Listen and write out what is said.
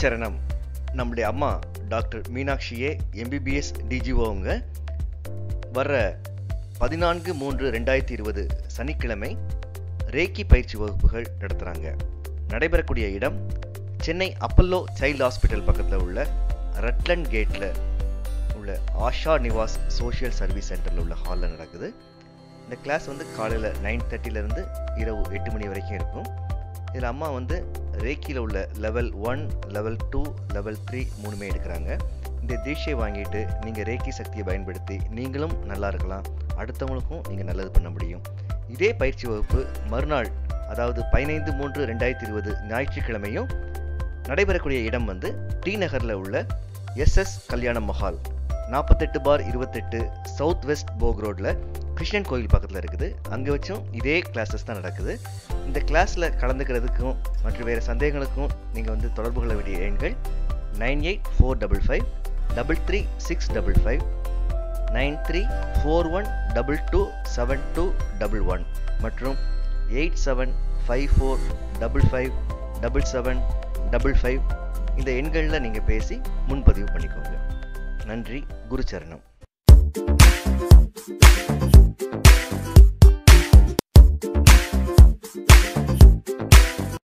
சரணம் நம்முடைய அம்மா டாக்டர் மீனாட்சியே எம்பிபிஎஸ் டிஜிஓ அவங்க வர்ற பதினான்கு மூன்று ரெண்டாயிரத்தி இருபது சனிக்கிழமை ரேக்கி பயிற்சி வகுப்புகள் நடத்துகிறாங்க நடைபெறக்கூடிய இடம் சென்னை அப்பல்லோ சைல்டு ஹாஸ்பிட்டல் பக்கத்தில் உள்ள ரட்லண்ட் கேட்டில் உள்ள ஆஷா நிவாஸ் சோஷியல் சர்வீஸ் சென்டரில் உள்ள ஹாலில் நடக்குது. இந்த கிளாஸ் வந்து காலையில் நைன் தேர்ட்டிலேருந்து இரவு எட்டு மணி வரைக்கும் இருக்கும். இதில் அம்மா வந்து ரேக்கியில் உள்ள level one level two level three மூணுமே எடுக்கிறாங்க. இந்த தீட்சையை வாங்கிட்டு நீங்கள் ரேக்கி சக்தியை பயன்படுத்தி நீங்களும் நல்லா இருக்கலாம். அடுத்தவங்களுக்கும் நீங்கள் நல்லது பண்ண முடியும். இதே பயிற்சி வகுப்பு மறுநாள் அதாவது பதினைந்து மூன்று ரெண்டாயிரத்தி இருபது ஞாயிற்றுக்கிழமையும் நடைபெறக்கூடிய இடம் வந்து டி நகரில் உள்ள எஸ்எஸ் கல்யாண மஹால். நாற்பத்தெட்டு பார் இருபத்தெட்டு சவுத் வெஸ்ட் போக் ரோட்டில் கிருஷ்ணன் கோயில் பக்கத்தில் இருக்குது. அங்கே வச்சும் இதே கிளாஸஸ் தான் நடக்குது. இந்த கிளாஸில் கலந்துக்கிறதுக்கும் மற்றும் வேறு சந்தேகங்களுக்கும் நீங்கள் வந்து தொடர்பு கொள்ள வேண்டிய எண்கள் nine eight four double five double three six double five nine three four one double two seven two double one மற்றும் eight seven five four double five double seven double five இந்த எண்களில் நீங்கள் பேசி முன்பதிவு பண்ணிக்கோங்க. நன்றி குருச்சரணம்.